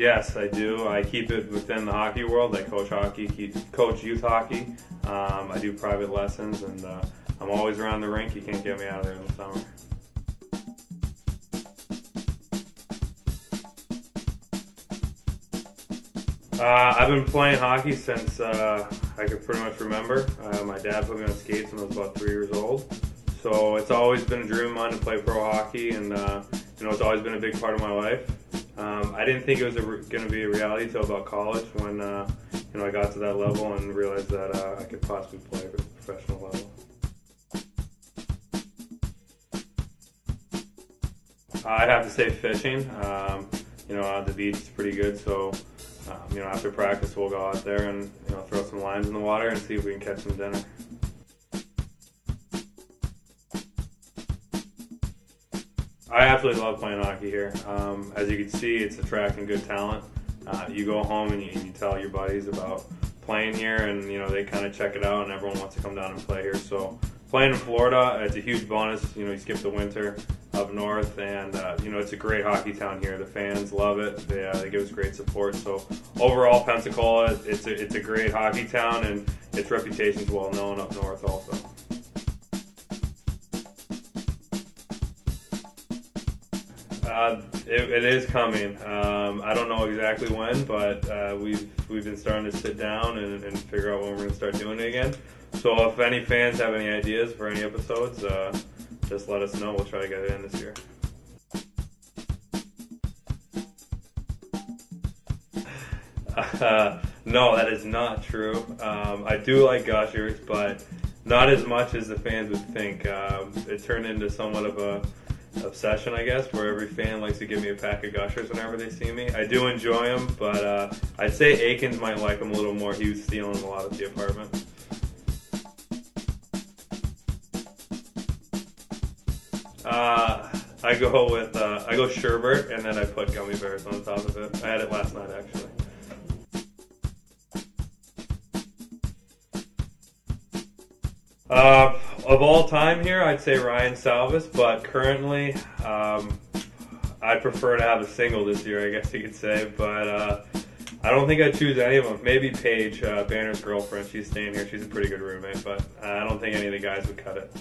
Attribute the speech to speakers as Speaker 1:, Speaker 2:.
Speaker 1: Yes, I do. I keep it within the hockey world. I coach hockey, keep, coach youth hockey. Um, I do private lessons, and uh, I'm always around the rink. You can't get me out of there in the summer. Uh, I've been playing hockey since uh, I can pretty much remember. Uh, my dad put me on skates when I was about three years old. So it's always been a dream of mine to play pro hockey, and uh, you know it's always been a big part of my life. Um, I didn't think it was re- going to be a reality until about college when uh, you know I got to that level and realized that uh, I could possibly play at a professional level. I'd have to say fishing. Um, you know, uh, the beach is pretty good, so um, you know after practice we'll go out there and you know throw some lines in the water and see if we can catch some dinner. I absolutely love playing hockey here. Um, as you can see, it's attracting good talent. Uh, you go home and you, you, tell your buddies about playing here, and you know they kind of check it out, and everyone wants to come down and play here. So playing in Florida, it's a huge bonus. You know, you skip the winter up north, and uh, you know it's a great hockey town here. The fans love it. They, uh, they give us great support. So overall, Pensacola, it's a, it's a great hockey town, and its reputation is well known up north also. Uh, it, it is coming. Um, I don't know exactly when, but uh, we've we've been starting to sit down and, and figure out when we're going to start doing it again. So if any fans have any ideas for any episodes, uh, just let us know. We'll try to get it in this year. Uh, no, that is not true. Um, I do like gushers, but not as much as the fans would think. Um, it turned into somewhat of a obsession, I guess, where every fan likes to give me a pack of gushers whenever they see me. I do enjoy them, but uh, I'd say Akins might like them a little more. He was stealing a lot at the apartment. Uh, I go with uh, I go sherbet and then I put gummy bears on top of it. I had it last night actually. Uh, of all time here, I'd say Ryan Salvis, but currently, um, I'd prefer to have a single this year, I guess you could say. But uh, I don't think I'd choose any of them. Maybe Paige, uh, Banner's girlfriend. She's staying here. She's a pretty good roommate, but uh, I don't think any of the guys would cut it.